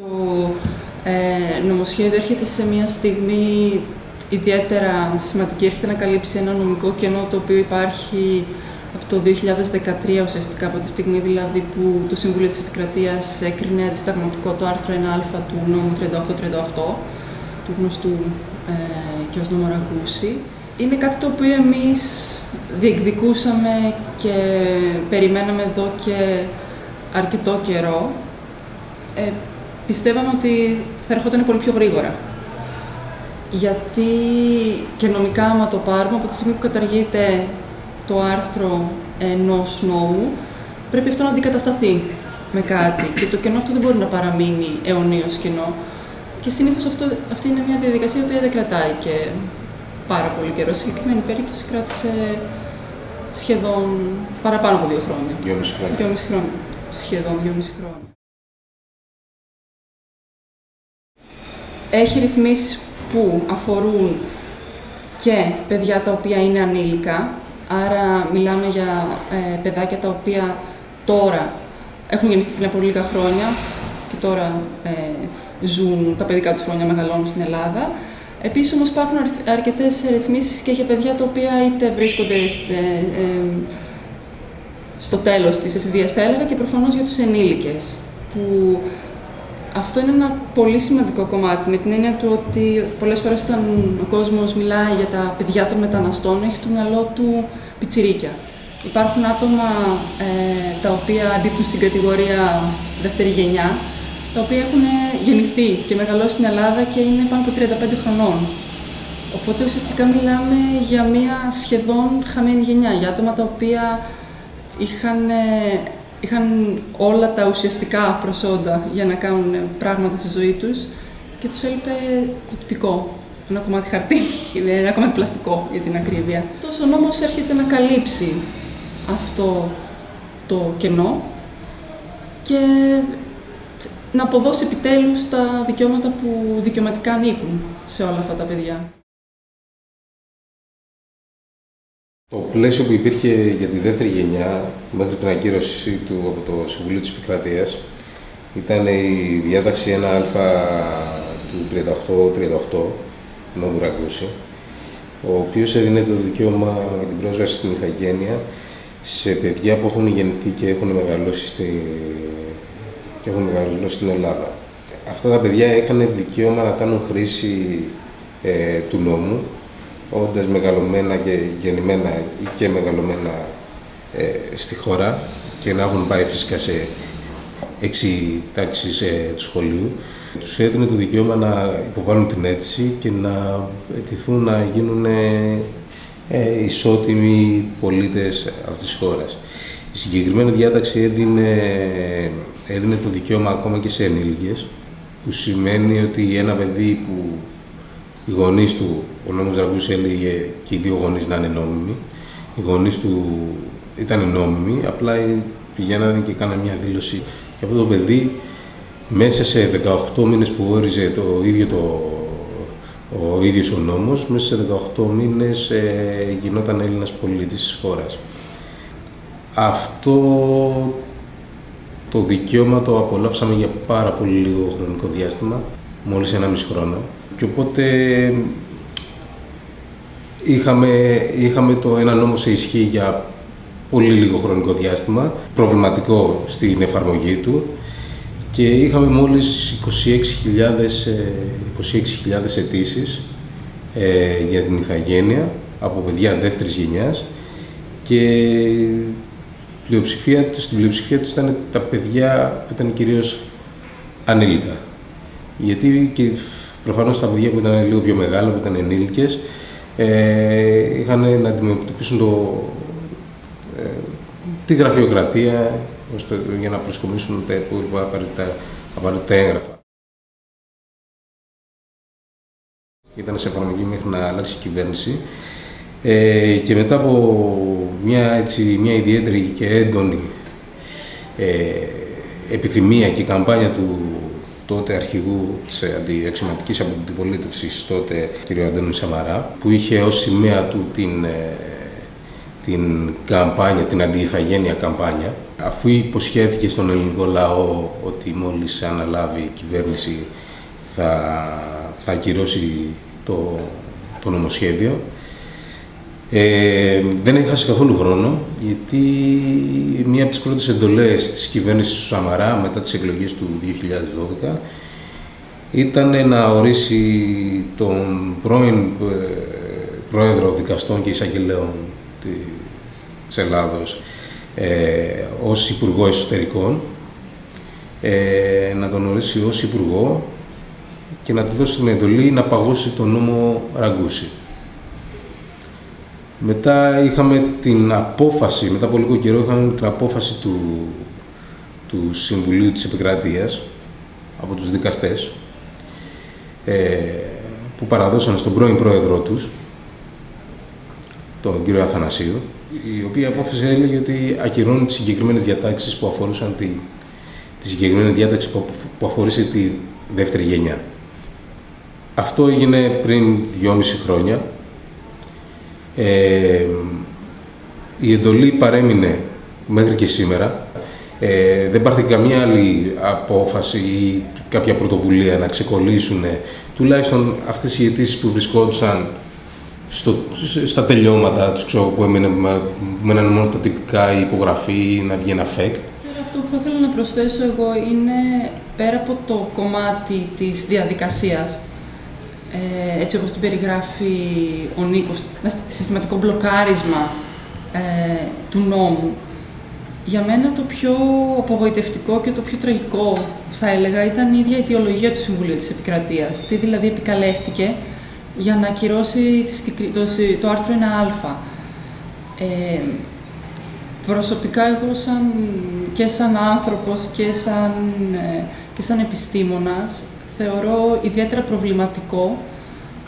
Το ε, νομοσχέδιο έρχεται σε μια στιγμή ιδιαίτερα σημαντική. Έρχεται να καλύψει ένα νομικό κενό το οποίο υπάρχει από το 2013 ουσιαστικά, από τη στιγμή δηλαδή που το Συμβούλιο της Επικρατείας έκρινε αντισταγματικό το άρθρο 1α του νόμου 3838, του γνωστού ε, και ως νόμο Ραγκούση. Είναι κάτι το οποίο εμείς διεκδικούσαμε και περιμέναμε εδώ και αρκετό καιρό. Ε, πιστεύαμε ότι θα ερχόταν πολύ πιο γρήγορα. Γιατί και νομικά, άμα το πάρουμε, από τη στιγμή που καταργείται το άρθρο ενός νόμου, πρέπει αυτό να αντικατασταθεί με κάτι. Και το κενό αυτό δεν μπορεί να παραμείνει αιωνίως κενό. Και συνήθως αυτή είναι μια διαδικασία που δεν κρατάει και πάρα πολύ καιρό. Στη συγκεκριμένη περίπτωση κράτησε σχεδόν παραπάνω από δύο χρόνια. Δυόμιση χρόνια. Δυόμιση χρόνια. Σχεδόν δυόμιση χρόνια. Έχει ρυθμίσεις που αφορούν και παιδιά τα οποία είναι ανήλικα, άρα μιλάμε για ε, παιδάκια τα οποία τώρα έχουν γεννηθεί πριν από λίγα χρόνια και τώρα ε, ζουν τα παιδικά τους χρόνια, μεγαλώνουν στην Ελλάδα. Επίσης όμως υπάρχουν αρκετές ρυθμίσεις και για παιδιά τα οποία είτε βρίσκονται ε, στο τέλος της εφηβείας θα έλεγα και προφανώς για τους ενήλικες που αυτό είναι ένα πολύ σημαντικό κομμάτι, με την έννοια του ότι πολλές φορές όταν ο κόσμος μιλάει για τα παιδιά των μεταναστών, έχει στο μυαλό του πιτσιρίκια. Υπάρχουν άτομα ε, τα οποία εμπίπτουν στην κατηγορία δεύτερη γενιά, τα οποία έχουν γεννηθεί και μεγαλώσει στην Ελλάδα και είναι πάνω από 35 χρονών. Οπότε ουσιαστικά μιλάμε για μια σχεδόν χαμένη γενιά, για άτομα τα οποία είχαν είχαν όλα τα ουσιαστικά προσόντα για να κάνουν πράγματα στη ζωή τους και τους έλειπε το τυπικό. Ένα κομμάτι χαρτί, ένα κομμάτι πλαστικό για την ακρίβεια. Αυτός ο νόμος έρχεται να καλύψει αυτό το κενό και να αποδώσει επιτέλους τα δικαιώματα που δικαιωματικά ανήκουν σε όλα αυτά τα παιδιά. Το πλαίσιο που υπήρχε για τη δεύτερη γενιά μέχρι την ακύρωση του από το Συμβουλίο της Επικρατείας ήταν η διάταξη 1α του 38-38 νόμου Ραγκούση, ο οποίος έδινε το δικαίωμα για την πρόσβαση στην ηθαγένεια σε παιδιά που έχουν γεννηθεί και έχουν μεγαλώσει, στη... και έχουν μεγαλώσει στην Ελλάδα. Αυτά τα παιδιά είχαν δικαίωμα να κάνουν χρήση ε, του νόμου όντας μεγαλωμένα και γεννημένα ή και μεγαλωμένα ε, στη χώρα και να έχουν πάει φυσικά σε έξι τάξεις ε, του σχολείου, τους έδινε το δικαίωμα να υποβάλουν την αίτηση και να αιτηθούν να γίνουν ε, ε ισότιμοι πολίτες αυτής της χώρας. Η συγκεκριμένη διάταξη έδινε, έδινε το δικαίωμα ακόμα και σε ενήλικες, που σημαίνει ότι ένα παιδί που οι γονείς του, ο νόμος Δραγκούς έλεγε και οι δύο γονείς να είναι νόμιμοι. Οι γονείς του ήταν νόμιμοι, απλά πηγαίνανε και κάνανε μια δήλωση για αυτό το παιδί μέσα σε 18 μήνες που όριζε το ίδιο το, ο ίδιος ο νόμος, μέσα σε 18 μήνες ε, γινόταν Έλληνας πολίτης της χώρας. Αυτό το δικαίωμα το απολαύσαμε για πάρα πολύ λίγο χρονικό διάστημα, μόλις ένα μισό χρόνο. Και οπότε είχαμε, είχαμε το ένα νόμο σε ισχύ για πολύ λίγο χρονικό διάστημα, προβληματικό στην εφαρμογή του και είχαμε μόλις 26.000 26 ε, αιτήσεις ε, για την ηθαγένεια από παιδιά δεύτερης γενιάς και πλειοψηφία, στην πλειοψηφία τους ήταν τα παιδιά που ήταν κυρίως ανήλικα. Γιατί και Προφανώς τα παιδιά που ήταν λίγο πιο μεγάλα, που ήταν ενήλικες, ε, είχαν να αντιμετωπίσουν το, ε, τη γραφειοκρατία ώστε, για να προσκομίσουν τα υπόλοιπα απαραίτητα, απαραίτητα έγγραφα. Ήταν σε εφαρμογή μέχρι να αλλάξει η κυβέρνηση ε, και μετά από μια, έτσι, μια ιδιαίτερη και έντονη ε, επιθυμία και καμπάνια του τότε αρχηγού της αντιεξωματικής αντιπολίτευσης, τότε κ. Αντώνη Σαμαρά, που είχε ως σημαία του την, ε, την καμπάνια, την αντιηθαγένεια καμπάνια, Αφού υποσχέθηκε στον ελληνικό λαό ότι μόλις αναλάβει η κυβέρνηση θα, θα ακυρώσει το, το νομοσχέδιο, ε, δεν έχασε καθόλου χρόνο, γιατί μία από τις πρώτες εντολές της κυβέρνησης του Σαμαρά μετά τις εκλογές του 2012 ήταν να ορίσει τον πρώην ε, πρόεδρο δικαστών και εισαγγελέων της Ελλάδος ε, ως Υπουργό Εσωτερικών, ε, να τον ορίσει ως Υπουργό και να του δώσει την εντολή να παγώσει τον νόμο Ραγκούση. Μετά είχαμε την απόφαση, μετά από λίγο καιρό είχαμε την απόφαση του, του Συμβουλίου της Επικρατείας από τους δικαστές ε, που παραδώσαν στον πρώην πρόεδρό τους, τον κύριο Αθανασίου, η οποία απόφαση έλεγε ότι ακυρώνει τις συγκεκριμένες διατάξεις που αφορούσαν τη, τη συγκεκριμένη διάταξη που, που αφορούσε τη δεύτερη γενιά. Αυτό έγινε πριν δυόμιση χρόνια ε, η εντολή παρέμεινε μέχρι και σήμερα. Ε, δεν υπάρχει καμία άλλη απόφαση ή κάποια πρωτοβουλία να ξεκολλήσουν τουλάχιστον αυτές οι αιτήσεις που βρισκόντουσαν στο, στα τελειώματα τους ξέρω, που έμεναν μόνο τα τυπικά η υπογραφή ή να βγει ένα φεκ. Αυτό που θα ήθελα να προσθέσω εγώ είναι πέρα από το κομμάτι της διαδικασίας ε, έτσι όπως την περιγράφει ο Νίκος, ένα συστηματικό μπλοκάρισμα ε, του νόμου. Για μένα το πιο απογοητευτικό και το πιο τραγικό, θα έλεγα, ήταν η ίδια η αιτιολογία του Συμβουλίου της Επικρατείας. Τι δηλαδή επικαλέστηκε για να ακυρώσει το, το άρθρο 1α. Ε, προσωπικά εγώ σαν, και σαν άνθρωπος και σαν, ε, και σαν επιστήμονας θεωρώ ιδιαίτερα προβληματικό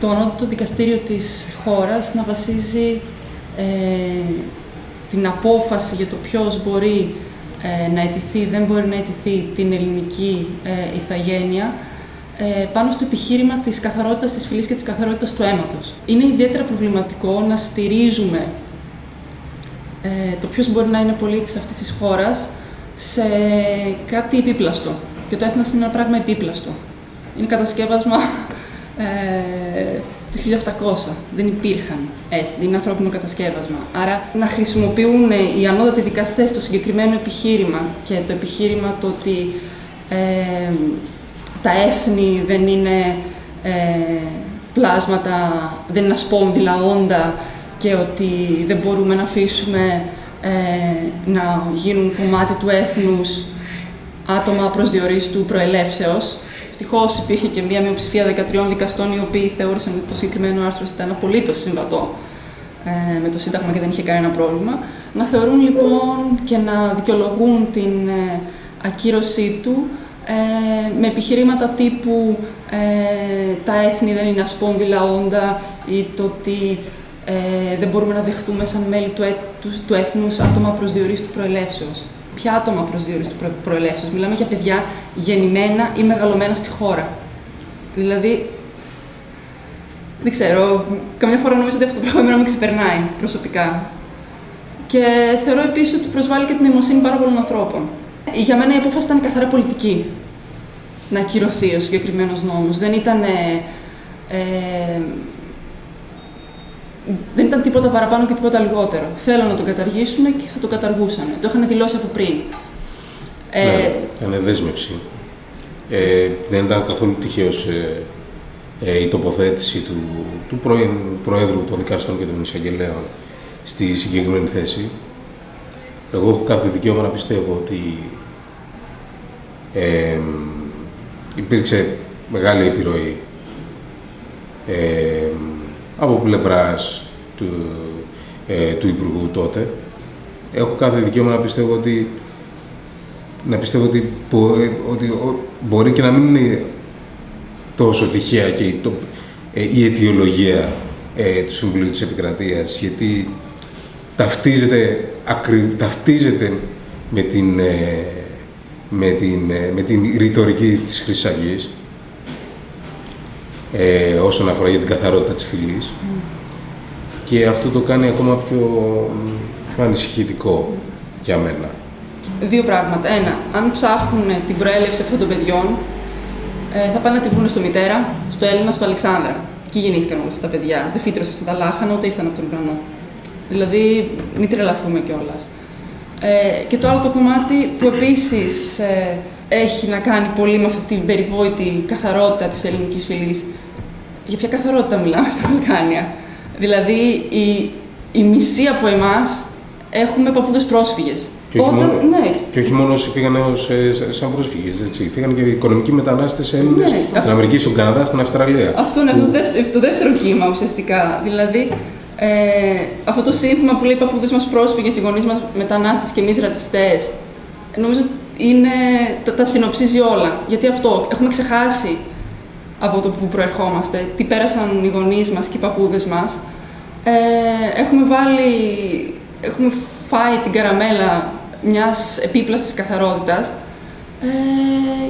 το ανώτατο δικαστήριο της χώρας να βασίζει ε, την απόφαση για το ποιος μπορεί ε, να αιτηθεί, δεν μπορεί να αιτηθεί την ελληνική ε, ηθαγένεια ε, πάνω στο επιχείρημα της καθαρότητας της φυλής και της καθαρότητας του αίματος. Είναι ιδιαίτερα προβληματικό να στηρίζουμε ε, το ποιος μπορεί να είναι πολίτης αυτής της χώρας σε κάτι επίπλαστο. Και το έθνος είναι ένα πράγμα επίπλαστο είναι κατασκεύασμα ε, του 1700. Δεν υπήρχαν έθνη, είναι ανθρώπινο κατασκεύασμα. Άρα να χρησιμοποιούν οι ανώτατοι δικαστές το συγκεκριμένο επιχείρημα και το επιχείρημα το ότι ε, τα έθνη δεν είναι ε, πλάσματα, δεν είναι ασπόνδυλα όντα και ότι δεν μπορούμε να αφήσουμε ε, να γίνουν κομμάτι του έθνους άτομα προσδιορίστου προελεύσεως. Ευτυχώς υπήρχε και μία μειοψηφία 13 δικαστών οι οποίοι θεώρησαν ότι το συγκεκριμένο άρθρο ήταν απολύτως συμβατό ε, με το Σύνταγμα και δεν είχε κανένα πρόβλημα. Να θεωρούν λοιπόν και να δικαιολογούν την ε, ακύρωσή του ε, με επιχειρήματα τύπου ε, τα έθνη δεν είναι ασπόνδυλα όντα ή το ότι ε, δεν μπορούμε να δεχτούμε σαν μέλη του, έ, του, του έθνους άτομα προσδιορίστου προελεύσεως ποια άτομα προσδιορίζει του προελεύσεω. Μιλάμε για παιδιά γεννημένα ή μεγαλωμένα στη χώρα. Δηλαδή, δεν ξέρω, καμιά φορά νομίζω ότι αυτό το πράγμα με ξεπερνάει προσωπικά. Και θεωρώ επίσης ότι προσβάλλει και την νοημοσύνη πάρα πολλών ανθρώπων. Για μένα η απόφαση ήταν καθαρά πολιτική να ακυρωθεί ο συγκεκριμένος νόμος. Δεν ήταν ε, ε δεν ήταν τίποτα παραπάνω και τίποτα λιγότερο. Θέλω να τον καταργήσουν και θα το καταργούσαν. Το είχαν δηλώσει από πριν. Ε, ναι, ήταν δέσμευση. Ε, δεν ήταν καθόλου τυχαίο ε, ε, η τοποθέτηση του, του πρώην Προέδρου των Δικαστών και των Εισαγγελέων στη συγκεκριμένη θέση. Εγώ έχω κάθε δικαίωμα να πιστεύω ότι ε, υπήρξε μεγάλη επιρροή ε, από πλευράς του, ε, του Υπουργού τότε. Έχω κάθε δικαίωμα να πιστεύω ότι να πιστεύω ότι, ότι μπορεί και να μην είναι τόσο τυχαία και η, το, ε, η αιτιολογία ε, του Συμβουλίου της Επικρατείας γιατί ταυτίζεται, ακρι, ταυτίζεται με την, ε, με την, με την ρητορική της Χρυσής ε, όσον αφορά για την καθαρότητα της φυλής. Και αυτό το κάνει ακόμα πιο, πιο ανησυχητικό για μένα. Δύο πράγματα. Ένα, αν ψάχνουν την προέλευση αυτών των παιδιών, ε, θα πάνε να τη βρουν στο μητέρα, στο Έλληνα, στο Αλεξάνδρα. Εκεί γεννήθηκαν όλα αυτά τα παιδιά. Δεν φύτρωσαν στα λάχανα, ούτε ήρθαν από τον ουρανό. Δηλαδή, μην τρελαθούμε κιόλας. Ε, και το άλλο το κομμάτι που επίσης ε, έχει να κάνει πολύ με αυτή την περιβόητη καθαρότητα της ελληνικής φυλής. Για ποια καθαρότητα μιλάμε στα Βαλκάνια; Δηλαδή, η, η μισή από εμάς έχουμε παππούδες πρόσφυγες. Και όχι, μόνο, ναι. και όχι μόνο όσοι φύγανε ως, ε, σαν πρόσφυγες, έτσι. Φύγανε και οι οικονομικοί μετανάστες Έλληνες ναι. στην Αμερική, στον Καναδά, στην Αυστραλία. Αυτό είναι το, δεύτερο, το δεύτερο κύμα ουσιαστικά. Δηλαδή, ε, αυτό το σύνθημα που λέει παππούδες μας πρόσφυγες, οι γονείς μας μετανάστες και εμείς ρατσιστές, νομίζω είναι, τα, τα συνοψίζει όλα. Γιατί αυτό, έχουμε ξεχάσει από το που προερχόμαστε, τι πέρασαν οι γονείς μας και οι παππούδες μας. Ε, έχουμε βάλει, έχουμε φάει την καραμέλα μιας επίπλαστης καθαρότητας ε,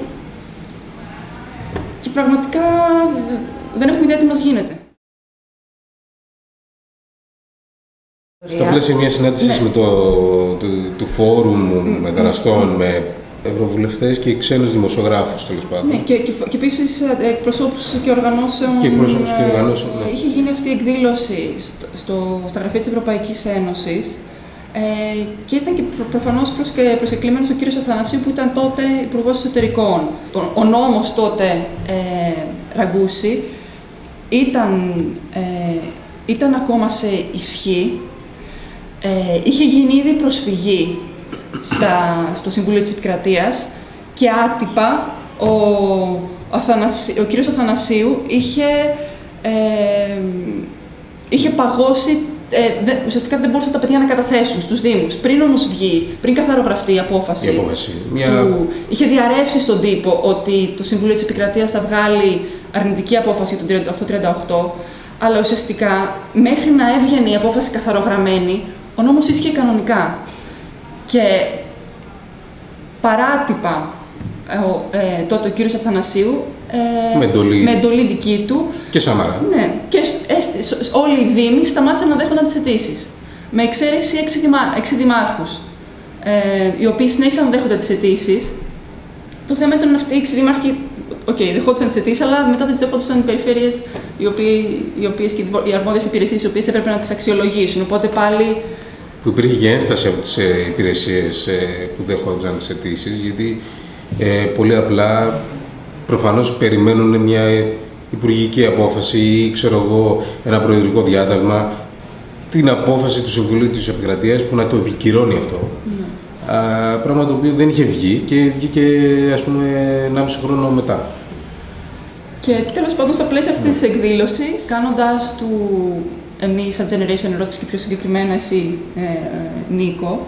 και πραγματικά δεν έχουμε ιδέα τι μας γίνεται. Στο πλαίσιο μιας συνάντησης ναι. με το, του, του φόρουμ mm. μεταναστών με ευρωβουλευτές και ξένους δημοσιογράφους τέλος πάντων. Ναι, και, και, και επίσης ε, εκπροσώπους και οργανώσεων. Και εκπροσώπους και οργανώσεων. Ναι. Είχε γίνει αυτή η εκδήλωση στο, στο, στα γραφεία της Ευρωπαϊκής Ένωσης ε, και ήταν και προ, προφανώς προσκεκλημένος ο κύριος Αθανασίου που ήταν τότε υπουργός Εσωτερικών. Ο νόμος τότε ε, Ραγκούση ήταν, ε, ήταν ακόμα σε ισχύ. Ε, είχε γίνει ήδη προσφυγή στα, στο Συμβούλιο της Επικρατείας και άτυπα ο, ο κύριος Αθανασίου είχε, ε, είχε παγώσει ε, ουσιαστικά δεν μπορούσαν τα παιδιά να καταθέσουν στους Δήμους. Πριν όμως βγει, πριν καθαρογραφτεί η απόφαση. Η απόφαση. Μια... Του, είχε διαρρεύσει στον τύπο ότι το Συμβούλιο της Επικρατείας θα βγάλει αρνητική απόφαση το 38-38, αλλά ουσιαστικά μέχρι να έβγαινε η απόφαση καθαρογραμμένη, ο νόμος ίσχυε κανονικά. Και παράτυπα ε, ε, τότε ο κύριος Αθανασίου ε, με, εντολή... με εντολή δική του. Και Σαμαρά. Ναι. Και όλοι οι Δήμοι σταμάτησαν να δέχονταν τις αιτήσεις. Με εξαίρεση έξι, δημά... έξι δημάρχους, ε, οι οποίοι συνέχισαν να δέχονται τις αιτήσεις. Το θέμα ήταν αυτοί οι έξι δήμαρχοι, ok, okay, δεχόντουσαν τις αιτήσεις, αλλά μετά δεν τις δεχόντουσαν οι περιφέρειες οι, οι οποίες και οι αρμόδιες υπηρεσίες οι οποίες έπρεπε να τις αξιολογήσουν. Οπότε πάλι. Που υπήρχε και ένσταση από τις ε, υπηρεσίες ε, που δεχόντουσαν τις αιτήσεις, γιατί ε, πολύ απλά προφανώς περιμένουν μια υπουργική απόφαση ή ξέρω εγώ ένα προεδρικό διάταγμα την απόφαση του Συμβουλίου της Επικρατείας που να το επικυρώνει αυτό. Mm. Α, πράγμα το οποίο δεν είχε βγει και βγήκε ας πούμε 1,5 χρόνο μετά. Και τέλος πάντων, στα πλαίσια αυτής mm. τη εκδήλωσης, κάνοντας του εμείς, σαν Generation ερώτηση και πιο συγκεκριμένα εσύ, ε, ε, Νίκο,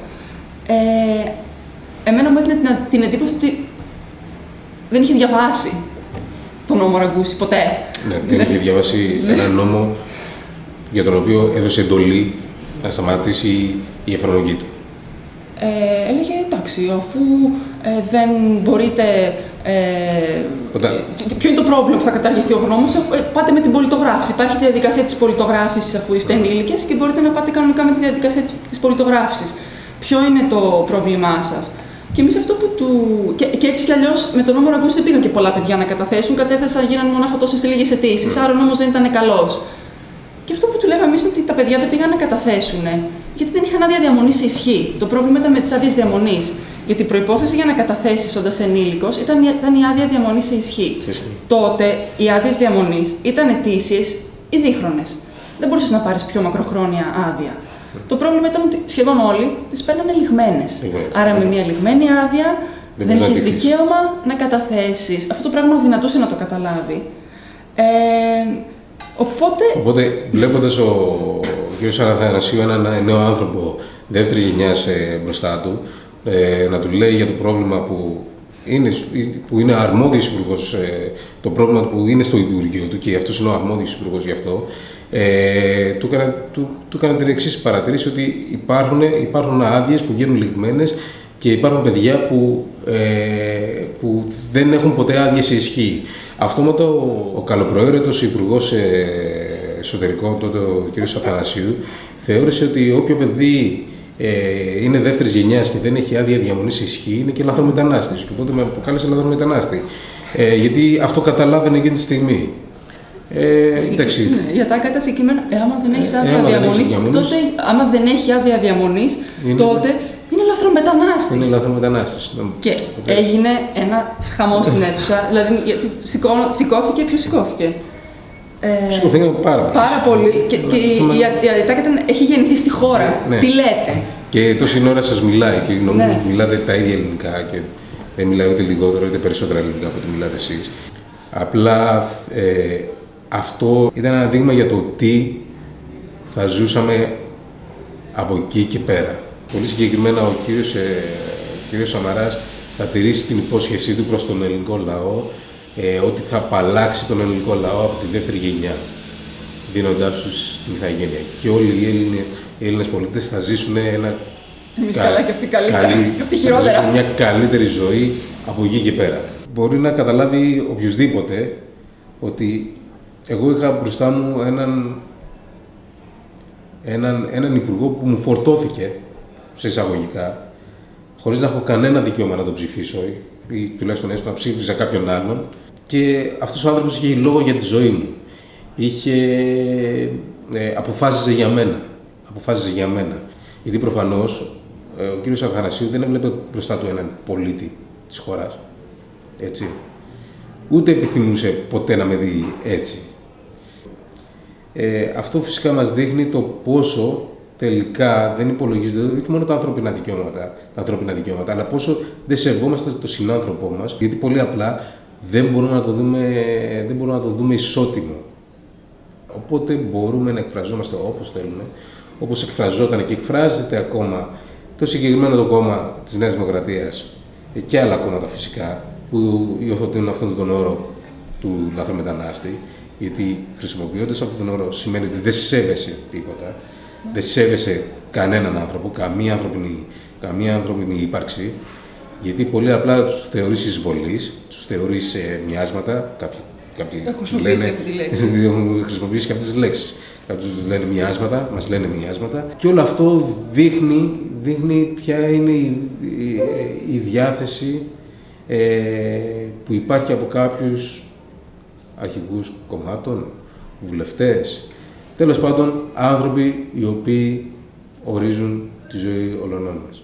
ε, εμένα μου έδινε την, την εντύπωση ότι δεν είχε διαβάσει τον νόμο Ραγκούση ποτέ. Ναι, δεν είχε διαβάσει έναν νόμο για τον οποίο έδωσε εντολή να σταματήσει η εφαρμογή του. Ε, έλεγε εντάξει, αφού ε, δεν μπορείτε. Ε, Όταν... Ποιο είναι το πρόβλημα που θα καταργηθεί ο γνώμος, ε, πάτε με την πολιτογράφηση. Υπάρχει διαδικασία της πολιτογράφησης αφού είστε ενήλικες και μπορείτε να πάτε κανονικά με τη διαδικασία της πολιτογράφησης. Ποιο είναι το πρόβλημά σας; Και εμείς αυτό που του. Και, και έτσι κι αλλιώς με τον νόμο Ραγκούση δεν πήγαν και πολλά παιδιά να καταθέσουν. Κατέθεσαν, γίνανε μονάχα τόσες λίγες αιτήσεις. Mm. Άρα ο νόμος δεν ήταν καλός. Και αυτό που του λέγαμε εμείς ότι τα παιδιά δεν πήγαν να καταθέσουν, γιατί δεν είχαν άδεια διαμονής σε ισχύ. Το πρόβλημα ήταν με τις άδειες διαμονής. Γιατί η προπόθεση για να καταθέσεις όντας ενήλικος ήταν, ήταν η άδεια διαμονής σε ισχύ. Τότε οι άδειες διαμονής ήταν αιτήσεις ή δίχρονε. Δεν μπορούσες να πάρεις πιο μακροχρόνια άδεια. Το πρόβλημα ήταν ότι σχεδόν όλοι τις παίρνανε λιγμένες. Άρα με μια λιγμένη άδεια δεν, δεν έχεις δικαίωμα να καταθέσεις. Αυτό το πράγμα δυνατούσε να το καταλάβει. Ε, οπότε. Οπότε, βλέποντας ο κ. Αναθανασίου έναν νέο άνθρωπο δεύτερης γενιάς ε, μπροστά του, ε, να του λέει για το πρόβλημα που είναι, που είναι αρμόδιος υπουργός, ε, το πρόβλημα που είναι στο Υπουργείο του και αυτός είναι ο αρμόδιος υπουργός γι' αυτό, ε, του, έκανα, του, του έκανα την εξής παρατηρήση ότι υπάρχουν, υπάρχουν άδειες που βγαίνουν λιγμένες και υπάρχουν παιδιά που, ε, που δεν έχουν ποτέ άδειε σε ισχύ. Αυτόματα ο, ο καλοπροαίρετος υπουργός ε, εσωτερικών, τότε ο κ. Αθανασίου, θεώρησε ότι όποιο παιδί ε, είναι δεύτερης γενιάς και δεν έχει άδεια διαμονής ισχύ, είναι και λαθρομετανάστη. Και οπότε με αποκάλεσε λαθρομετανάστη. Ε, γιατί αυτό καταλάβαινε εκείνη τη στιγμή. Ε, εντάξει. Ναι, για τα κατά συγκεκριμένα, ε, άμα δεν έχεις ε, άδεια διαμονής, τότε άμα δεν έχει άδεια διαμονής, τότε είναι λαθρομετανάστη. Είναι λαθρομετανάστη. Και έγινε ένα χαμό στην αίθουσα. δηλαδή, γιατί σηκώθηκε, ποιος σηκώθηκε; Ε, Σηκωθήκαμε πάρα πολύ. Πάρα πολύ. Και, και η, Ατάκα έχει γεννηθεί στη χώρα. Ναι, ναι. Τι λέτε; Και τόση ώρα σας μιλάει και νομίζω ναι. ότι μιλάτε τα ίδια ελληνικά και δεν μιλάει ούτε λιγότερο ούτε περισσότερα ελληνικά από ό,τι μιλάτε εσείς. Απλά ε, αυτό ήταν ένα δείγμα για το τι θα ζούσαμε από εκεί και πέρα. Πολύ συγκεκριμένα ο κύριος, ε, κύριος Σαμαράς θα τηρήσει την υπόσχεσή του προς τον ελληνικό λαό ε, ότι θα απαλλάξει τον ελληνικό λαό από τη δεύτερη γενιά δίνοντάς τους την ηθαγένεια. Και όλοι οι Έλληνες, οι Έλληνες πολίτες θα ζήσουν ένα Εμείς καλά και αυτή καλύτερα, καλή, αυτή χειρότερα. Θα ζήσουν μια καλύτερη ζωή από εκεί και πέρα. Μπορεί να καταλάβει οποιοδήποτε ότι εγώ είχα μπροστά μου έναν, έναν, έναν υπουργό που μου φορτώθηκε σε εισαγωγικά, χωρίς να έχω κανένα δικαίωμα να τον ψηφίσω ή τουλάχιστον έστω να ψήφιζα κάποιον άλλον. Και αυτός ο άνθρωπος είχε λόγο για τη ζωή μου. Είχε, ε, αποφάσιζε για μένα. Αποφάσιζε για μένα. Γιατί προφανώς ε, ο κύριος Αθανασίου δεν έβλεπε μπροστά του έναν πολίτη της χώρας. Έτσι. Ούτε επιθυμούσε ποτέ να με δει έτσι. Ε, αυτό φυσικά μας δείχνει το πόσο τελικά δεν υπολογίζονται όχι μόνο τα ανθρώπινα δικαιώματα, τα ανθρώπινα δικαιώματα, αλλά πόσο δεν σεβόμαστε τον συνάνθρωπό μας, γιατί πολύ απλά δεν μπορούμε να το δούμε, δεν μπορούμε να το δούμε ισότιμο. Οπότε μπορούμε να εκφραζόμαστε όπως θέλουμε, όπως εκφραζόταν και εκφράζεται ακόμα το συγκεκριμένο το κόμμα της Νέας Δημοκρατίας και άλλα κόμματα φυσικά που υιοθετούν αυτόν τον όρο του λαθρομετανάστη, γιατί χρησιμοποιώντας αυτόν τον όρο σημαίνει ότι δεν σέβεσαι τίποτα, δεν σέβεσαι κανέναν άνθρωπο, καμία ανθρώπινη, καμία ανθρώπινη ύπαρξη, γιατί πολύ απλά τους θεωρείς εισβολή, τους θεωρείς ε, μοιάσματα. Κάποιοι, κάποιοι λένε. Χρησιμοποιήσει και αυτές τις λέξεις. Κάποιοι λένε μοιάσματα, μας λένε μοιάσματα. Και όλο αυτό δείχνει, δείχνει ποια είναι η, η, η διάθεση ε, που υπάρχει από κάποιους αρχηγούς κομμάτων, βουλευτές, τέλος πάντων άνθρωποι οι οποίοι ορίζουν τη ζωή όλων μας.